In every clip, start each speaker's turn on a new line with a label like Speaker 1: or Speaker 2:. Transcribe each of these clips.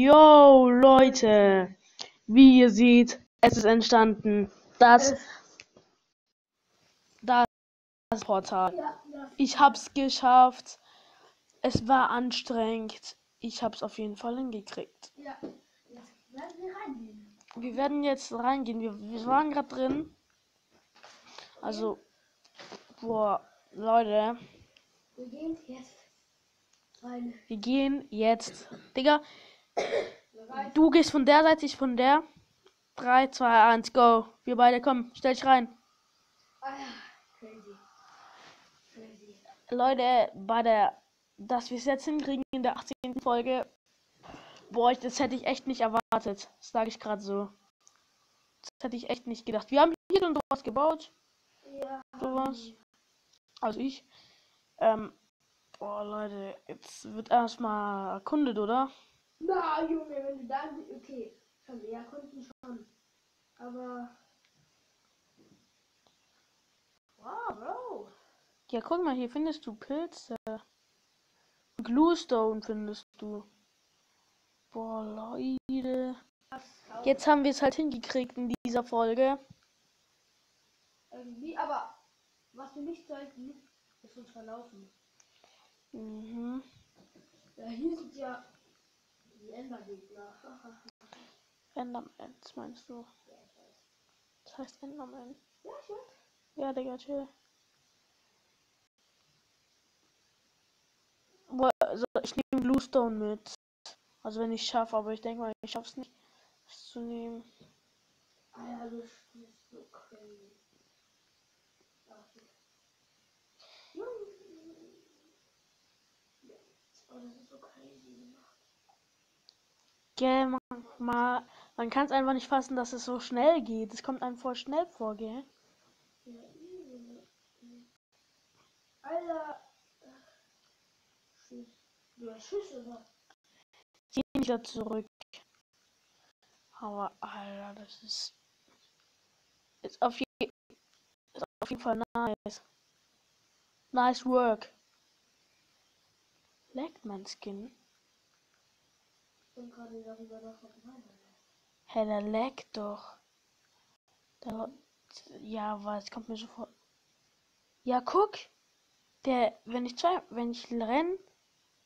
Speaker 1: Yo, Leute, wie ihr seht, es ist entstanden das, das Portal. Ich hab's geschafft. Es war anstrengend. Ich hab's auf jeden Fall hingekriegt.
Speaker 2: Wir
Speaker 1: werden jetzt reingehen. Wir, wir waren gerade drin. Also, boah, Leute,
Speaker 2: Wir gehen jetzt rein.
Speaker 1: wir gehen jetzt. Digga? Du gehst von der Seite, ich von der. 3, 2, 1, go. Wir beide kommen, stell dich rein.
Speaker 2: Ah ja, crazy. Crazy.
Speaker 1: Leute, bei der, dass wir es jetzt hinkriegen in der 18. Folge, boah, das hätte ich echt nicht erwartet. Das sage ich gerade so. Das hätte ich echt nicht gedacht. Wir haben hier und sowas gebaut,
Speaker 2: Ja.
Speaker 1: sowas. Also ich. Ähm, boah, Leute, jetzt wird erstmal erkundet, oder?
Speaker 2: Na, Junge, wenn du da. Okay, schon, ja, konnten schon. Aber. Wow, Bro.
Speaker 1: Ja, guck mal, hier findest du Pilze. Gluestone findest du. Boah, Leute. Jetzt haben wir es halt hingekriegt in dieser Folge.
Speaker 2: Irgendwie, aber was wir nicht sollten, ist uns verlaufen.
Speaker 1: Mhm.
Speaker 2: Ja, hier sind ja die Endergegner.
Speaker 1: Endermans meinst du? Das heißt Enderman.
Speaker 2: ja, ich weiß.
Speaker 1: Ja, Digga, chill. Also, ich nehme Bluestone mit. Also wenn ich schaffe, aber ich denke mal, ich schaff's nicht, es zu nehmen.
Speaker 2: Alter, du spielst so crazy. Ach, du- Junge. Oh, das ist so crazy gemacht.
Speaker 1: Gell, man, man kann es einfach nicht fassen, dass es so schnell geht. Es kommt einem voll schnell vor, gell?
Speaker 2: Ja. Alter. Tschüss. Hast Schiss oder?
Speaker 1: Geh wieder zurück. Aber, Alter, das ist. Ist auf, je, ist auf jeden Fall nice. Nice work. Leckt mein Skin?
Speaker 2: Ich bin gerade darüber nach.
Speaker 1: Hä, der leckt doch. Der, ja, was kommt mir so vor. Ja, guck. Der, wenn ich zwei, wenn ich renn,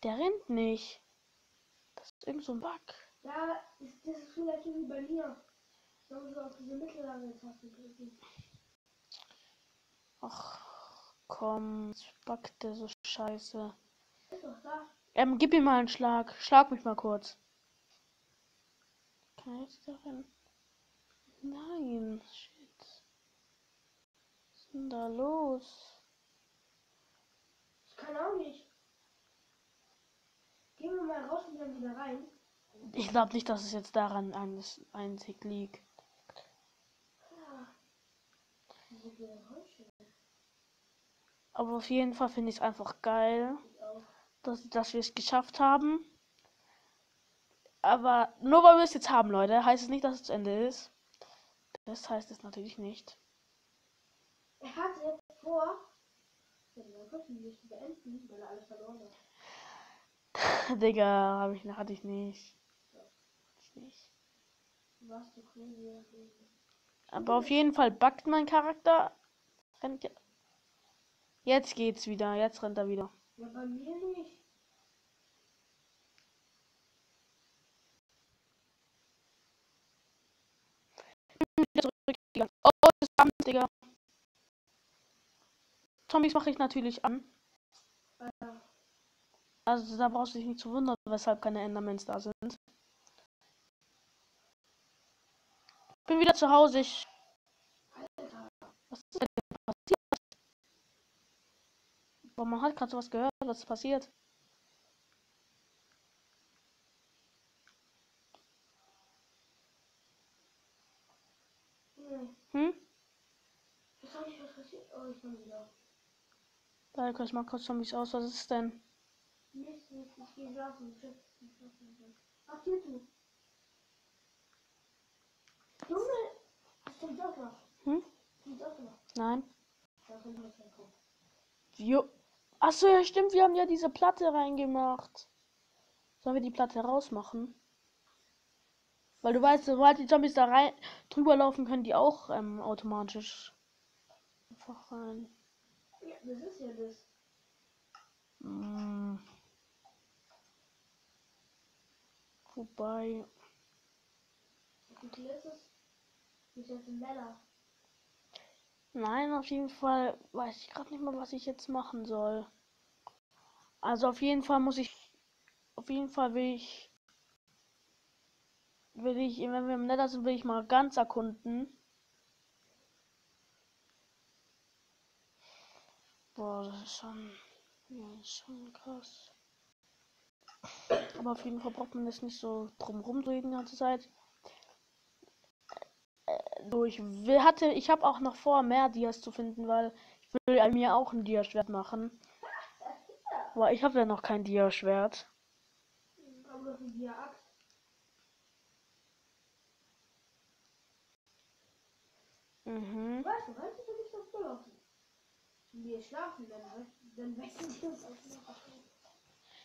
Speaker 1: der rennt nicht. Das ist irgend so ein Bug.
Speaker 2: Ja, ist, das ist vielleicht wie bei mir. Ich habe so auf diese mittlere Taste drücken.
Speaker 1: Ach, komm, jetzt buggt der so scheiße.
Speaker 2: Ist doch da.
Speaker 1: Ähm, gib ihm mal einen Schlag. Schlag mich mal kurz. Er rennen? Nein, shit. Was ist denn da los?
Speaker 2: Ich kann auch nicht. Gehen wir mal raus und dann wieder rein.
Speaker 1: Ich glaube nicht, dass es jetzt daran eines, einzig liegt. Aber auf jeden Fall finde ich es einfach geil, dass, dass wir es geschafft haben. Aber nur weil wir es jetzt haben, Leute, heißt es nicht, dass es zu Ende ist. Das heißt es natürlich nicht.
Speaker 2: Er vor, wir kurz die Liste beenden, weil er alles verloren hat.
Speaker 1: Digga, hab ich, hatte ich nicht. Hatte ich nicht.
Speaker 2: Warst du crazy?
Speaker 1: Aber auf jeden Fall backt mein Charakter. Rennt Jetzt geht's wieder. Jetzt rennt er wieder.
Speaker 2: Ja, bei mir nicht.
Speaker 1: Zurückgegangen. Oh, das ist Abend, Digga. Zombies mache ich natürlich an. Also da brauchst du dich nicht zu wundern, weshalb keine Endermans da sind. Bin wieder zu Hause. Ich... Was ist denn passiert? Boah, man hat gerade sowas gehört. Was ist passiert?
Speaker 2: nee.
Speaker 1: Hm?
Speaker 2: Ich weiß auch nicht, was passiert. Ich bin wieder.
Speaker 1: Da ich mal kurz Zombies aus. Was ist denn?
Speaker 2: Nichts, nichts. Ich gehe schlafen. Junge!
Speaker 1: Hm? Nein. Jo. Achso, ja stimmt, wir haben ja diese Platte reingemacht. Sollen wir die Platte rausmachen? Weil du weißt, sobald die Zombies da rein drüber laufen, können die auch ähm, automatisch einfach rein.
Speaker 2: Ja, das ist ja das.
Speaker 1: Mm. Wobei.
Speaker 2: Wie viel ist es? Ist jetzt ein Leller?
Speaker 1: Nein, auf jeden Fall weiß ich gerade nicht mal, was ich jetzt machen soll. Also auf jeden Fall muss ich. Auf jeden Fall will ich. Will ich, wenn wir im Nether sind, will ich mal ganz erkunden. Boah, das ist schon. Ja, das ist schon krass. Aber auf jeden Fall braucht man das nicht so drum rumreden die ganze Zeit. So, ich will, hatte, ich habe auch noch vor, mehr Dias zu finden, weil ich will mir auch ein Dia-Schwert machen. Aber ich habe ja noch kein Dia-Schwert.
Speaker 2: Aber.
Speaker 1: Mhm.
Speaker 2: Weißt du, weißt du, wenn ich das so laufen? Wir schlafen, dann, dann wechseln wir uns die Nacht.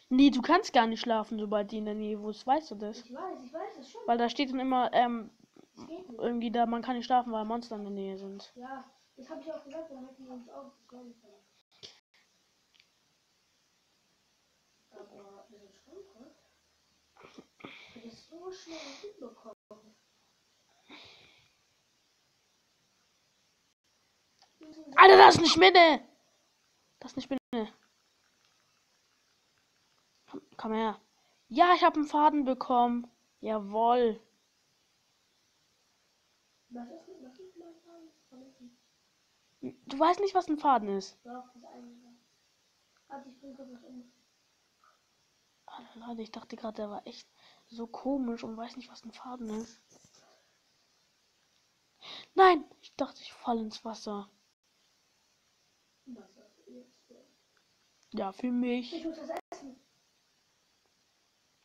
Speaker 1: Nee, du kannst gar nicht schlafen, sobald die in der Nähe wo ist, weißt du das?
Speaker 2: Ich weiß, ich weiß es schon.
Speaker 1: Weil da steht dann immer, ähm, irgendwie da, man kann nicht schlafen, weil Monster in der Nähe sind.
Speaker 2: Ja, das habe ich auch gesagt, dann hätten wir uns. Das so. Aber diese Schranke hat es so schnell hinbekommen.
Speaker 1: Alter, das ist eine Spinne! Das ist eine Spinne. Komm, komm her. Ja, ich habe einen Faden bekommen.
Speaker 2: Nicht.
Speaker 1: Du weißt nicht, was ein Faden ist.
Speaker 2: Doch, das eine. Warte, ich.
Speaker 1: Alter, Leute, ich dachte gerade, der war echt so komisch und weiß nicht, was ein Faden ist. Nein, ich dachte, ich falle ins Wasser.
Speaker 2: Was hast du jetzt? denn?
Speaker 1: Ja, für mich.
Speaker 2: Ich muss das essen.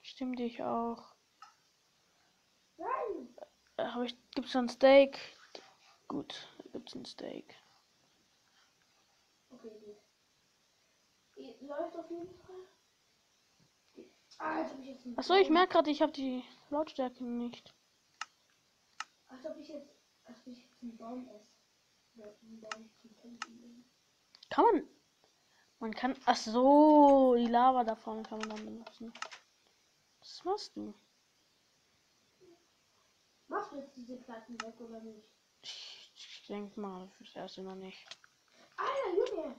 Speaker 1: Stimmt ich auch.
Speaker 2: Nein!
Speaker 1: Äh, hab ich, gibt's ein Steak? Gut, gibt's ein Steak.
Speaker 2: Okay, gut. Läuft auf jeden Fall. Ah, ich
Speaker 1: Achso, ich merke gerade, ich habe die Lautstärke nicht.
Speaker 2: Als ob ich jetzt, als ob ich jetzt einen Baum esse. Oder einen Baum zum Kämpfen nehme.
Speaker 1: Kann man. Man kann. Ach so, die Lava davon kann man dann benutzen. Was machst du?
Speaker 2: Machst du jetzt diese Platten weg oder nicht?
Speaker 1: Ich, ich denke mal, fürs erste noch nicht.
Speaker 2: Alter, Junge!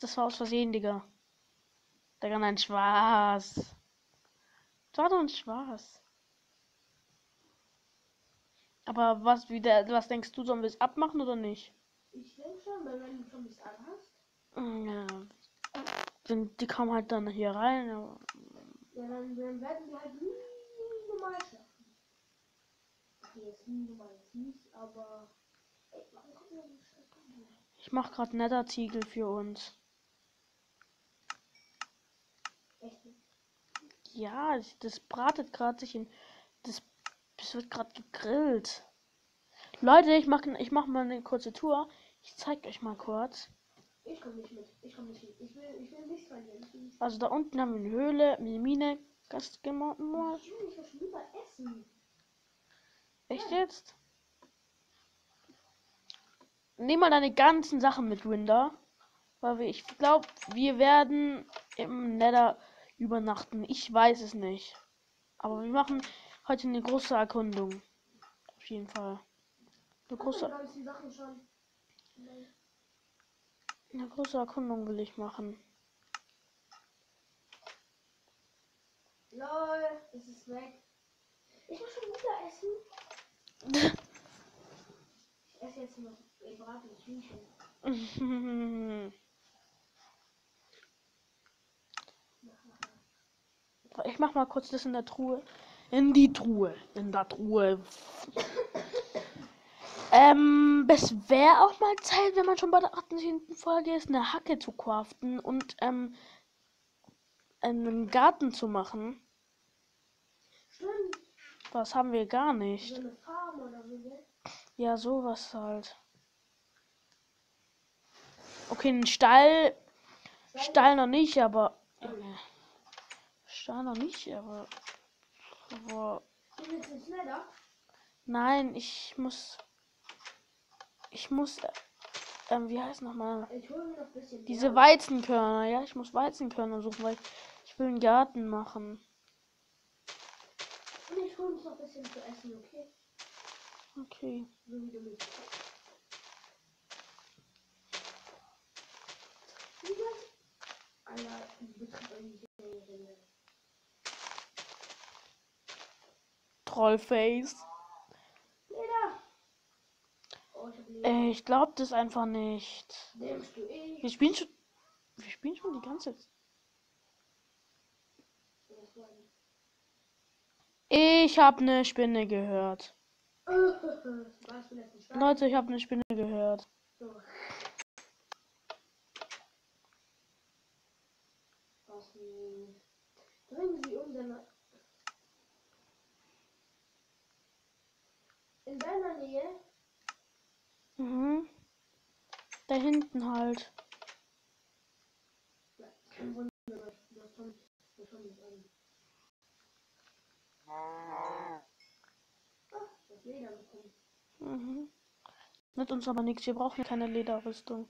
Speaker 1: Das war aus Versehen, Digga. Digga, nein, Spaß. Das war doch ein Spaß. Aber was wieder, was denkst du, sollen wir es abmachen oder nicht?
Speaker 2: Ich denke schon, weil wenn du Zombies anhast,
Speaker 1: Mm, Ja. Denn die kommen halt dann hier rein.
Speaker 2: ja, dann, dann werden die halt nie normal schlafen. Okay, jetzt nie normal, jetzt nicht, aber. Ey, warum kommt denn an?
Speaker 1: Ich mach gerade Netherziegel für uns.
Speaker 2: Echt nicht?
Speaker 1: Ja, das- das bratet gerade sich in. Das, das wird gerade gegrillt. Leute, ich mach, ich mach mal eine kurze Tour. Ich zeig euch mal kurz.
Speaker 2: Ich komm nicht mit. Ich komm nicht mit. Ich will, ich will nichts verlieren. Nicht.
Speaker 1: Also da unten haben wir eine Höhle, eine Mine. Ganz mal.
Speaker 2: Ich will nicht lieber essen.
Speaker 1: Echt jetzt? Nimm mal deine ganzen Sachen mit, Winder. Weil wir, ich glaube, wir werden im Nether übernachten. Ich weiß es nicht. Aber wir machen heute eine große Erkundung. Auf jeden Fall. Eine große, eine große Erkundung will ich machen.
Speaker 2: Lol, es ist weg. Ich muss schon wieder essen. Ich esse jetzt noch gebratenes Hühnchen.
Speaker 1: Ich mach mal kurz das in der Truhe. In die Truhe. In der Truhe. Ähm, es wäre auch mal Zeit, wenn man schon bei der 18. Folge ist, eine Hacke zu craften und ähm, einen Garten zu machen.
Speaker 2: Stimmt.
Speaker 1: Das haben wir gar
Speaker 2: So
Speaker 1: nicht.
Speaker 2: eine Farm oder so, ne?
Speaker 1: Ja, sowas halt. Okay, einen Stall. Stall noch nicht, aber. Junge. Stall noch nicht, aber. Aber. Nein, ich muss. Ich muss. äh, Ähm, wie heißt nochmal?
Speaker 2: Ich hole mir noch ein bisschen.
Speaker 1: Diese. Weizenkörner, ja, ich muss Weizenkörner suchen, weil ich, will einen Garten machen.
Speaker 2: Und ich hole uns noch ein bisschen zu essen, okay?
Speaker 1: Okay.
Speaker 2: So wie du willst. Wie das? Alter, betrieb eigentlich eine Ringe.
Speaker 1: Trollface.
Speaker 2: Leder! Ich Leder.
Speaker 1: Äh, ich glaube das einfach nicht. Wir spielen schon. Wir spielen schon die ganze
Speaker 2: denn?
Speaker 1: Ich habe eine Spinne gehört. Leute, ich habe eine Spinne gehört.
Speaker 2: Denn? Bringen Sie unsere. In deiner Nähe?
Speaker 1: Mhm. Da hinten halt. Mhm. Mit uns aber nichts. Wir brauchen keine Lederrüstung.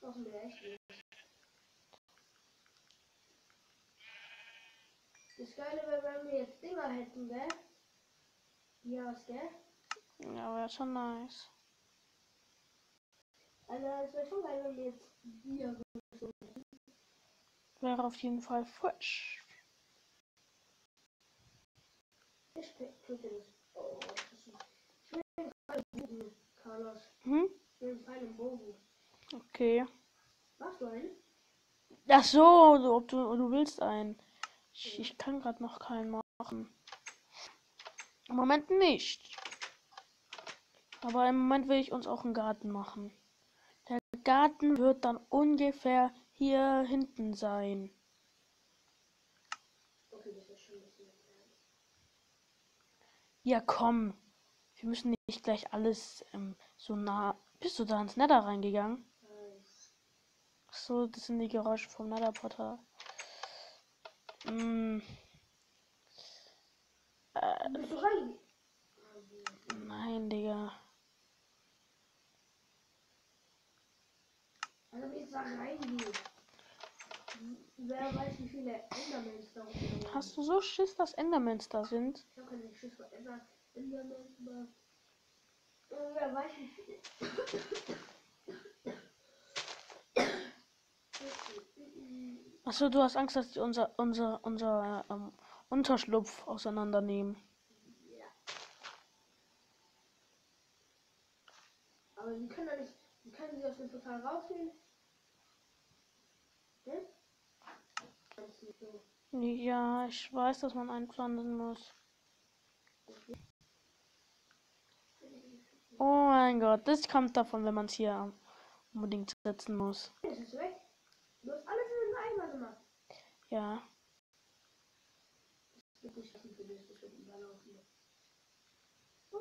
Speaker 2: Brauchen wir echt nicht. Das Geile wäre, wenn wir jetzt Dinger hätten, gell? Ja, was, gell?
Speaker 1: Ja, wäre schon nice.
Speaker 2: Also, es wäre schon geil, wenn wir jetzt Bier so
Speaker 1: Wäre auf jeden Fall fresh.
Speaker 2: Ich. Oh, ist ein. Ich will einen Pfeil im Bogen, Carlos.
Speaker 1: Hm?
Speaker 2: Ich will Pfeil im Bogen.
Speaker 1: Okay.
Speaker 2: Machst du einen?
Speaker 1: Ach so, so ob du, du willst einen. Ich, ich kann gerade noch keinen machen. Im Moment nicht. Aber im Moment will ich uns auch einen Garten machen. Der Garten wird dann ungefähr hier hinten sein. Ja, komm. Wir müssen nicht gleich alles ähm, so nah. Bist du da ins Nether reingegangen? Ach so, das sind die Geräusche vom Nether-Portal. Mm. Äh, nein, Digga.
Speaker 2: Also, wenn ich da reingehe. Wer weiß, wie viele Endermans da rumlaufen.
Speaker 1: Hast du so Schiss, dass Endermans da sind?
Speaker 2: Ich habe keinen Schiss vor Ender Endermans, aber. Äh, Wer weiß, wie viele.
Speaker 1: Achso, du hast Angst, dass die unser, unser, unser ähm, Unterschlupf auseinandernehmen.
Speaker 2: Ja. Aber sie können doch nicht. Wie können sie aus dem Portal rausgehen? Hm? Das ist nicht so.
Speaker 1: Ja, ich weiß, dass man einpflanzen muss. Oh mein Gott, das kommt davon, wenn man es hier unbedingt setzen muss. Ja.
Speaker 2: Oh.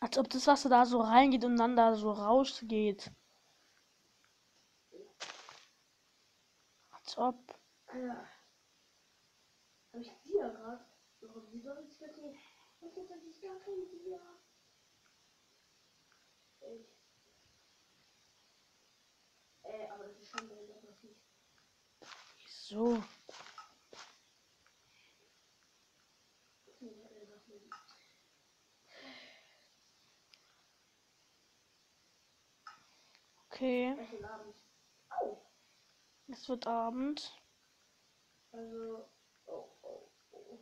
Speaker 1: Als ob das Wasser da so reingeht und dann da so rausgeht. Als ob.
Speaker 2: Alter. Hab ich Dia gerade? Warum sieht doch jetzt wirklich. Was ist das? Ich gar kein Dia. Ich. Äh, aber das ist schon sehr massiv.
Speaker 1: Wieso?
Speaker 2: Das nicht.
Speaker 1: Okay! Es wird Abend.
Speaker 2: Also. Oh, oh, oh.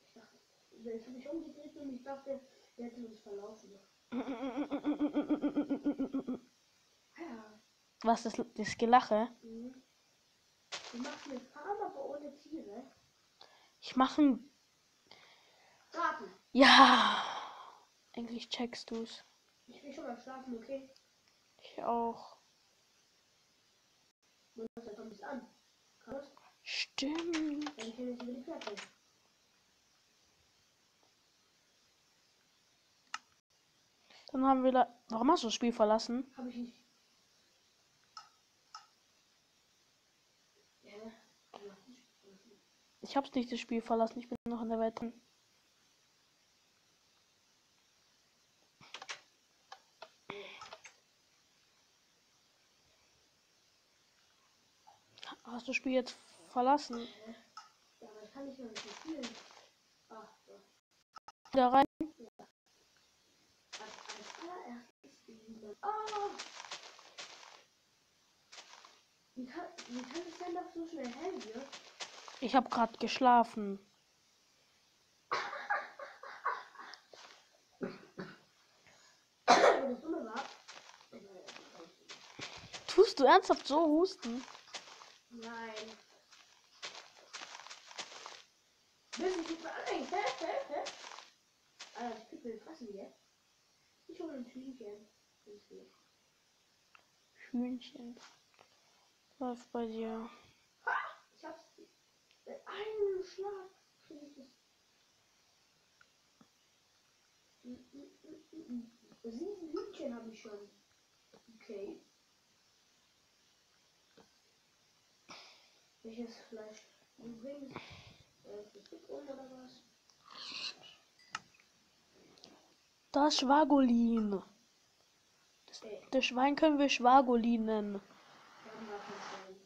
Speaker 2: Ich dachte. Ich habe mich umgedreht und ich dachte, wir hätten uns verlaufen. Ja.
Speaker 1: Was ist das Gelache?
Speaker 2: Mhm. Du machst eine Farm, aber ohne Tiere.
Speaker 1: Ich mache ein.
Speaker 2: Garten.
Speaker 1: Ja. Eigentlich checkst du's.
Speaker 2: Ich will schon mal schlafen, okay?
Speaker 1: Ich auch.
Speaker 2: Und dann kommt es an. Krass.
Speaker 1: Stimmt.
Speaker 2: Dann
Speaker 1: haben wir da. Warum hast du das Spiel verlassen?
Speaker 2: Habe ich nicht.
Speaker 1: Ich hab's nicht das Spiel verlassen, ich bin noch in der Welt drin. Hast du das Spiel jetzt verlassen?
Speaker 2: Ja, aber ich kann nicht mehr mit dir spielen. Ach, so.
Speaker 1: Wieder rein?
Speaker 2: Als, als allererstes jemand. Ah! Wie kann, wie kann es denn doch so schnell hell wird?
Speaker 1: Ich habe gerade geschlafen. Tust du ernsthaft so husten?
Speaker 2: Nein. Wissen Sie an? Hä? Hä? Hä? Alter, ich krieg mir fressen jetzt. Ich hole ein Hühnchen.
Speaker 1: Hühnchen. Läuft bei dir.
Speaker 2: Ich hab's. Mit einem Schlag krieg ich das. Mm, mm, mm. Sieben Hühnchen habe ich schon. Okay. Welches Fleisch? Übrigens. Äh, das oder was?
Speaker 1: Das Schwagolin.
Speaker 2: Ey,
Speaker 1: Das Schwein können wir Schwagolin nennen.
Speaker 2: wir haben gar kein Schwein.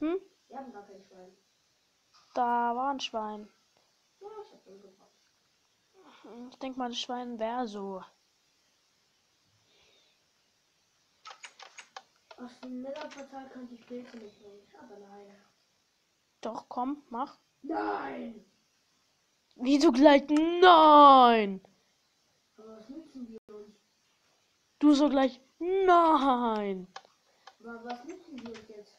Speaker 1: Hm?
Speaker 2: Wir haben gar kein Schwein.
Speaker 1: Da war ein Schwein.
Speaker 2: Ja, ich hab's umgebracht.
Speaker 1: Ich denke mal, das Schwein wäre so.
Speaker 2: Aus dem Nether-Portal könnte ich Pilze mitnehmen. Aber nein.
Speaker 1: Doch, komm, mach.
Speaker 2: Nein!
Speaker 1: Wieso gleich? Nein! Du so gleich. Nein!
Speaker 2: Was nützen uns jetzt?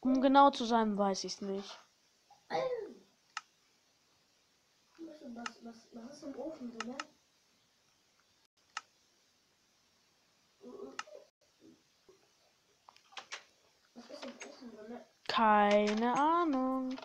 Speaker 1: Um genau zu sein, weiß ich's nicht.
Speaker 2: Was, was, was, was ist im Ofen drin? ne? Was ist im Ofen drin? ne?
Speaker 1: Keine Ahnung.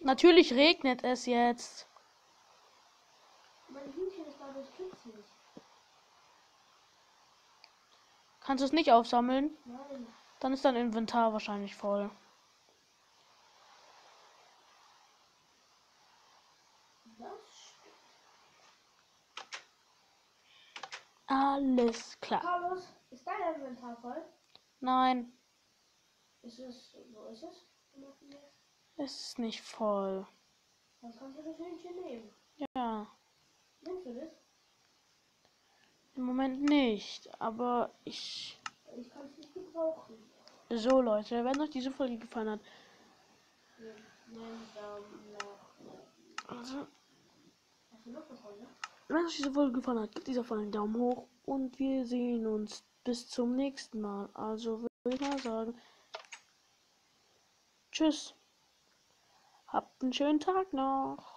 Speaker 1: Natürlich regnet es jetzt.
Speaker 2: mein Hühnchen ist dadurch kitzlig.
Speaker 1: Kannst du es nicht aufsammeln?
Speaker 2: Nein.
Speaker 1: Dann ist dein Inventar wahrscheinlich voll.
Speaker 2: Das
Speaker 1: Alles klar.
Speaker 2: Carlos, ist dein Inventar voll?
Speaker 1: Nein,
Speaker 2: Ist es, wo ist es?
Speaker 1: es ist nicht voll.
Speaker 2: Dann kannst du das Hühnchen nehmen.
Speaker 1: Ja,
Speaker 2: Nimmst du das?
Speaker 1: im Moment nicht. Aber ich.
Speaker 2: Ich kann es nicht gebrauchen.
Speaker 1: So, Leute, wenn euch diese Folge gefallen hat,
Speaker 2: Ja, Nein, Daumen nach.
Speaker 1: also,
Speaker 2: Hast du noch was ne?
Speaker 1: Wenn euch diese Folge gefallen hat, gebt dieser Folge einen Daumen hoch und wir sehen uns bis zum nächsten Mal. Also würde ich mal sagen, tschüss. Habt einen schönen Tag noch.